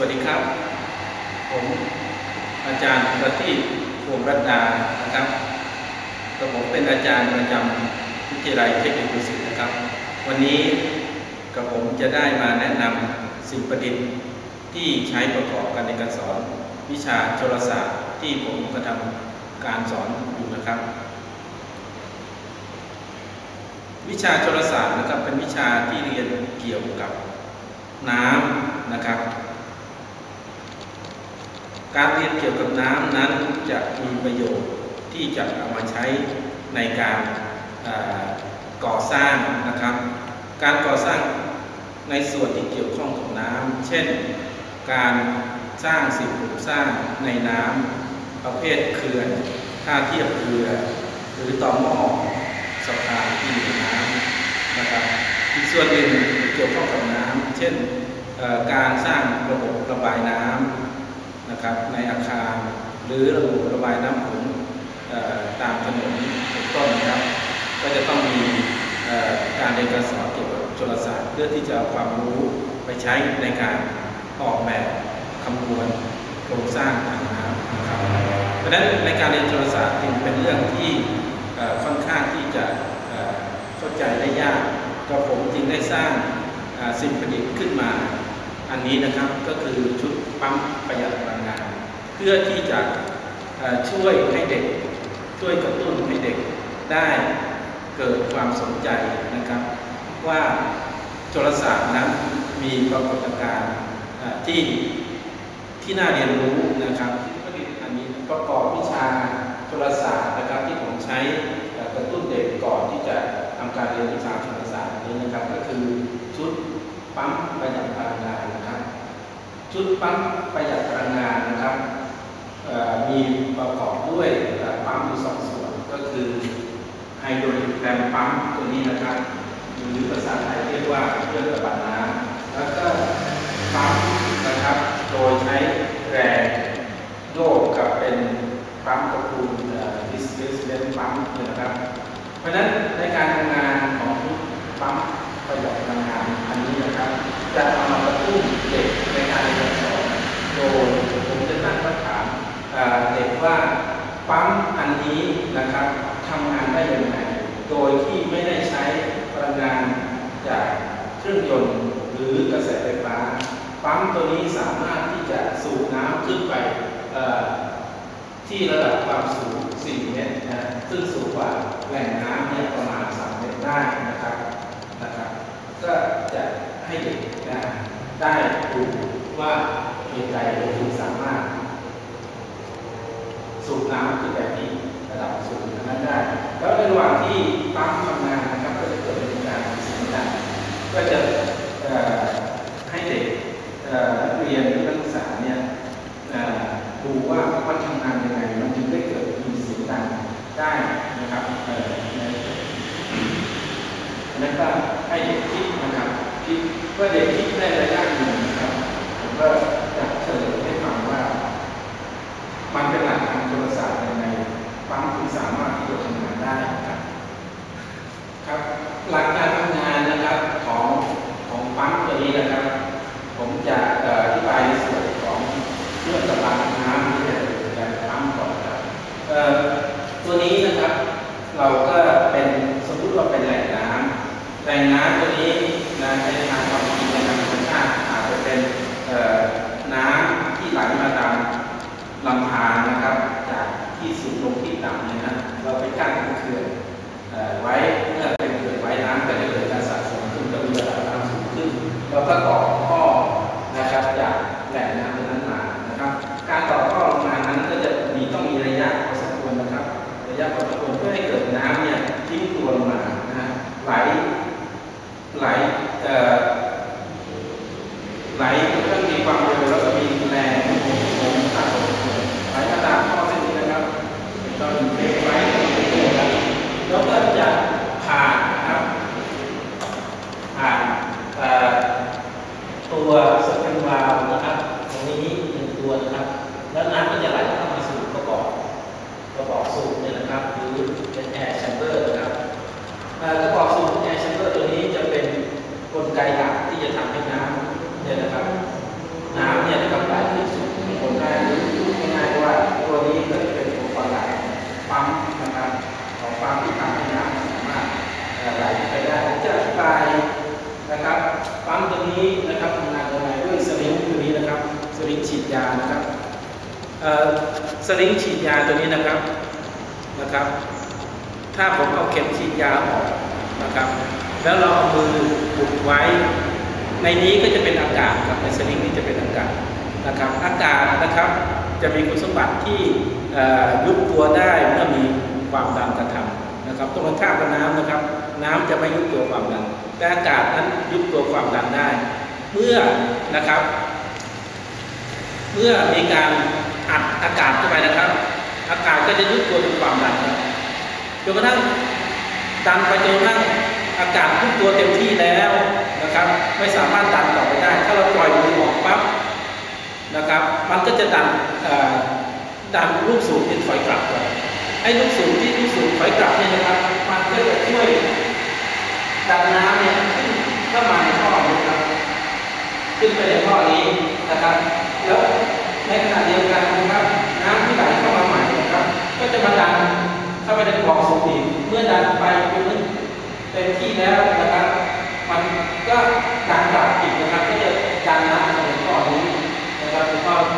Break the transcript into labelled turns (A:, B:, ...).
A: วัสดีครับ ผมอาจารย์ประทีปภูมิรัตดานะครับกับผมเป็นอาจารย์ประจำวิทยาลัยเทคนิคดุสิตนะครับ วันนี้กับผมจะได้มาแนะนำสิ่งประดิษฐ์ที่ใช้ประกอบการในการสอน วิชาโทรศาสตร์ที่ผมกระทำการสอนอยู่นะครับ วิชาโทรศาสตร์นะครับเป็นวิชาที่เรียนเกี่ยวกับน้ำนะครับ การเรียนเกี่ยวกับน้ำนั้นจะมีประโยชน์ที่จะเอามาใช้ในการก่อสร้างนะครับ การก่อสร้างในส่วนที่เกี่ยวข้องกับน้ำเช่น การสร้างสิ่งปลูกสร้างในน้ำประเภทเขื่อนท่าเทียบเรือ หรือต่อหม้อสะพานที่มีน้ำนะครับอีกส่วนหนึ่งเกี่ยวข้องกับน้ำเช่นการสร้างระบบระบายน้ำ นะครับในอาคาร หรือระบบระบายน้ำฝนตามถนนเป็นต้นนะครับ ก็จะต้องมีการเรียนการสอนเกี่ยวกับโทรศาสตร์ เพื่อที่จะเอาความรู้ไปใช้ในการออกแบบคำนวณโครงสร้างทางน้ำนะครับเพราะฉะนั้นในการเรียนโทรศาสตร์จึงเป็นเรื่องที่ค่อนข้างที่จะเข้าใจได้ยากก็ผมจึงได้สร้างสิ่งประดิษฐ์ขึ้นมา อันนี้นะครับก็คือชุดปั๊มประหยัดพลังงาน เพื่อที่จะช่วยให้เด็กช่วยกระตุ้นให้เด็กได้เกิดความสนใจนะครับ ว่าโทรศาสตร์นั้นมีปรากฏการณ์ที่ที่น่าเรียนรู้นะครับประดิษฐ์อันนี้ประกอบวิชาโทรศาสตร์นะครับที่ผมใช้กระตุ้นเด็กก่อนที่จะทำการเรียนวิชาโทรศาสตร์นี้นะครับ ก็คือชุดปั๊มประหยัดพลังงาน ชุดปั๊มประหยัดพลังงานนะครับมีประกอบด้วยปั๊มอยู่สองส่วนก็คือไฮโดรลิกแรมปั๊มตัวนี้นะครับหรือภาษาไทยเรียกว่าเครื่องระบายน้ำแล้วก็ปั๊มนะครับโดยใช้แรงโยกกับเป็นปั๊มกระพุน displacement ปั๊มนะครับ เพราะฉะนั้นในการทำงานของปั๊มประหยัดพลังงานอันนี้นะครับจะเอามา โดยผมจะตั้งคำถามเด็กว่าปั๊มอันนี้นะครับทำงานได้ยังไงโดยที่ไม่ได้ใช้พลังงานจากเครื่องยนต์หรือกระแสไฟฟ้า ปั๊มตัวนี้สามารถที่จะสูบน้ำขึ้นไปที่ระดับความสูง 4 เมตรนะซึ่งสูงกว่าแหล่งน้ำเนี่ยประมาณ 3 เมตรได้นะครับนะครับ ก็จะให้เด็กได้รู้ว่า เหตุใดเราถึงสามารถ สูบน้ำขึ้นไปที่ระดับสูงนั้นได้ แล้วในระหว่างที่ปั๊มทำงานนะครับ ก็จะเกิดเป็นการเสียงดังก็จะให้เด็กนักเรียนหรือนักศึกษาเนี่ยดูว่ามันทำงานยังไง มันจึงได้เกิดมีเสียงดังได้นะครับแล้วก็ให้เด็กคิดนะครับคิดว่าเด็กคิดได้ระยะหนึ่งนะครับผมก็จะเฉลยให้ฟังว่า มันเป็นหลักทางโทรศาสตร์ยังไงปั๊มถึงสามารถที่จะทำงานได้ครับ ครับ หลักการทำงานนะครับของของปั๊มตัวนี้นะครับ ผมจะอธิบายในส่วนของเครื่องระบายน้ำที่จะการปั๊มก่อนครับตัวนี้นะครับ เราก็เป็นสมมติว่าเป็นแหล่งน้ำแหล่งน้ำตัวนี้นะในทางความจริงในทางธรรมชาติอาจจะเป็นน้ำที่ไหลมาตามลำธารนะครับ จากที่สูงลงที่ต่ำเนี่ยนะเราไปกั้นเขื่อนไว้เมื่อเป็นเขื่อนไว้น้ำก็จะเกิดการสะสมขึ้นก็มีระดับน้ำสูงขึ้น เราก็ต่อท่อนะครับจากแหล่งน้ำนั้นมานะครับ การต่อท่อลงมานั้นก็จะมีต้องมีระยะพอสมควรนะครับ ระยะพอสมควรเพื่อให้เกิดน้ำเนี่ยทิ้งตัวลงมานะไหลไหลไหลต้องมีความเร็วแล้วก็มีแรงโน้มสะสมไหลมาตามท่อเส้นนี้นะครับเราถึงเทไว้แล้วก็จะผ่านนะครับผ่าน นี้นะครับทำงานยังไงด้วยสลิงตัวนี้นะครับ สลิงฉีดยานะครับเอ่อสลิงฉีดยาตัวนี้นะครับนะครับ ถ้าผมเอาเข็มฉีดยาออกนะครับ แล้วเราเอามือบุดไว้ ในนี้ก็จะเป็นอากาศครับในสลิงนี้จะเป็นอากาศนะครับอากาศนะครับจะมีคุณสมบัติที่ยุบตัวได้เมื่อมีความดันกระทำนะครับตรงกันข้ามกับน้ำนะครับ น้ำจะไม่ยุบตัวความดันแต่อากาศนั้นยุบตัวความดันได้ เมื่อนะครับ มื่อมีการอัดอากาศเข้าไปนะครับ อากาศก็จะยุบตัวเป็นความดันครับจนกระทั่งดันไปจนกระทั่งอากาศยุบตัวเต็มที่แล้วนะครับ ไม่สามารถดันต่อไปได้ ถ้าเราปล่อยมือออกปั๊บนะครับ มันก็จะดันดันลูกสูบที่ถอยกลับไปไอ้ลูกสูบที่ลูกสูบถอยกลับเนี่ยนะครับ มันก็จะช่วยดันน้ำเนี่ยขึ้นเข้ามาในท่อนี้ครับ ขึ้นไปในท่อนี้นะครับ แล้ว ไปในบ่อสูบอีกเมื่อดันไปจนถึงเต็มที่แล้วนะครับ มันก็การดับอีกนะครับก็จะดันน้ำในต่อนี้นะครับในท่อในท่อ